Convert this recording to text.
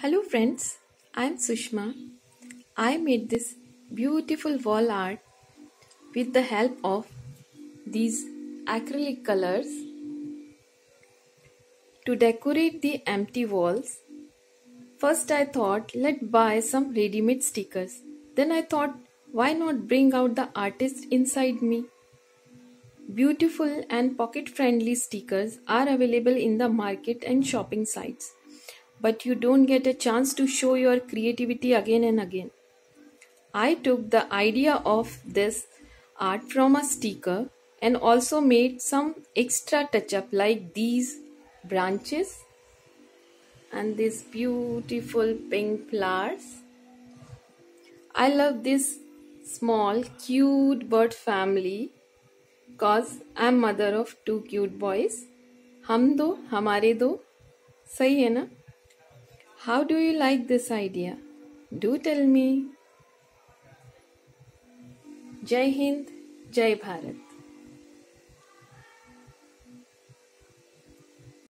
Hello friends, I am Sushma. I made this beautiful wall art with the help of these acrylic colors to decorate the empty walls. First I thought let's buy some ready-made stickers. Then I thought why not bring out the artist inside me. Beautiful and pocket-friendly stickers are available in the market and shopping sites but you don't get a chance to show your creativity again and again. I took the idea of this art from a sticker and also made some extra touch up like these branches and these beautiful pink flowers. I love this small cute bird family cause I'm mother of two cute boys. हम दो हमारे दो सही है ना how do you like this idea? Do tell me. Jai Hind, Jai Bharat.